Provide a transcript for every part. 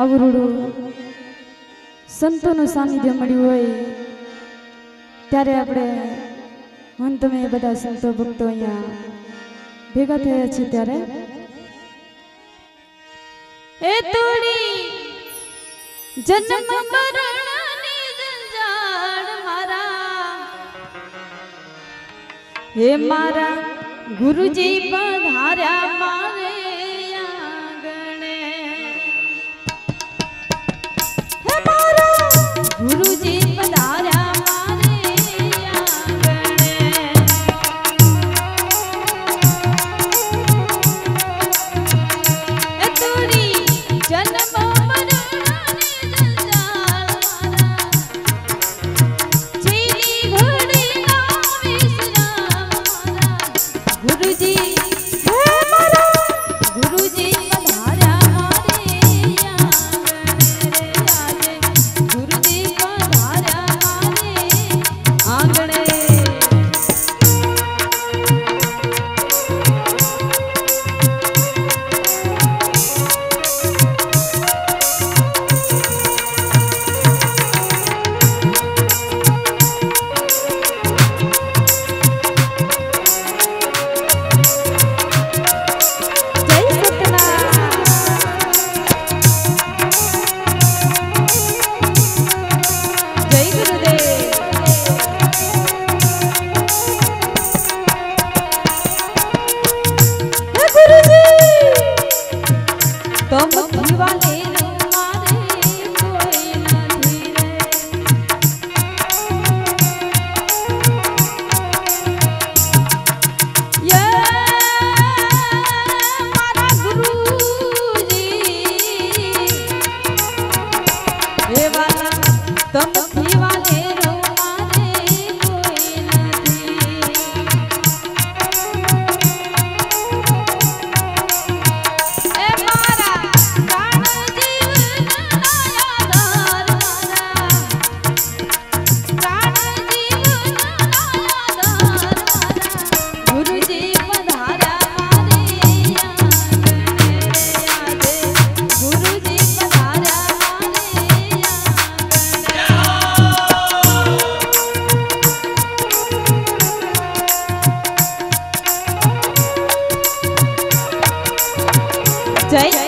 અવરૂડું સંતોનું સાનિધ્ય મળ્યું હોય, ત્યારે આપણે હું તમે બધા સંતો ભક્તો અહીંયા ભેગા થયા છે ત્યારે. એ તોડી, જન્મ મરણની જંજાળ મારા. હે મારા ગુરુજી પધાર્યા गुरुजी Jai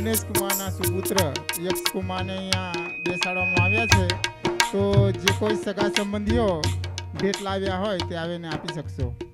દિનેશ કુમારના સુપુત્ર યક્ષ કુમારને અહીંયા બેસાડવામાં આવ્યા છે. તો જે કોઈ સગા સંબંધીઓ ભેટ લાવ્યા હોય તે આવીને આપી શકશો.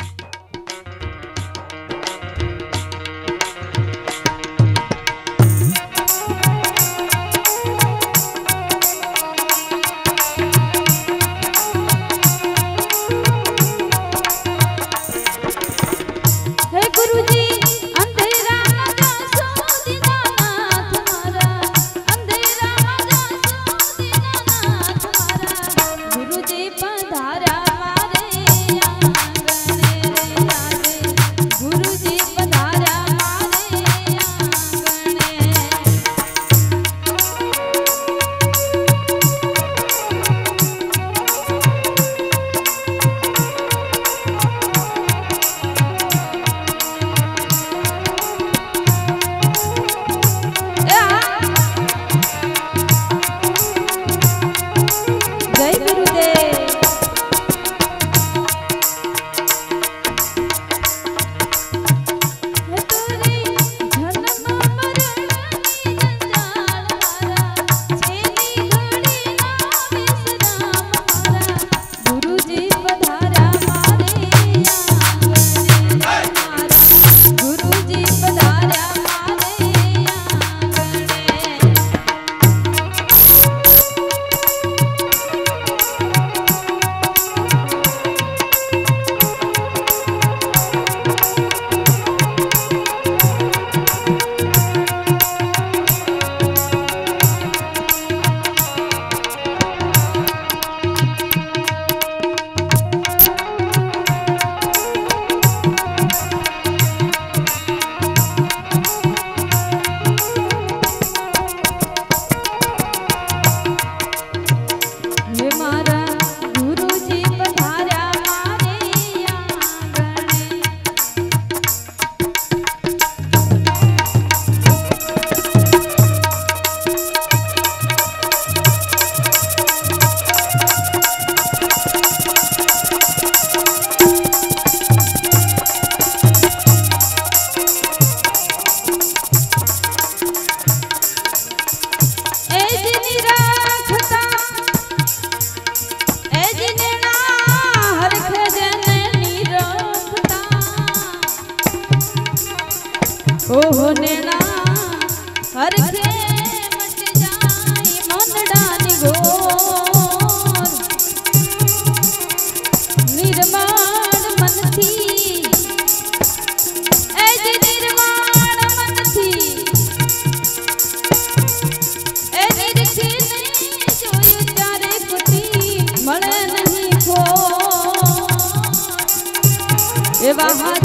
विवाह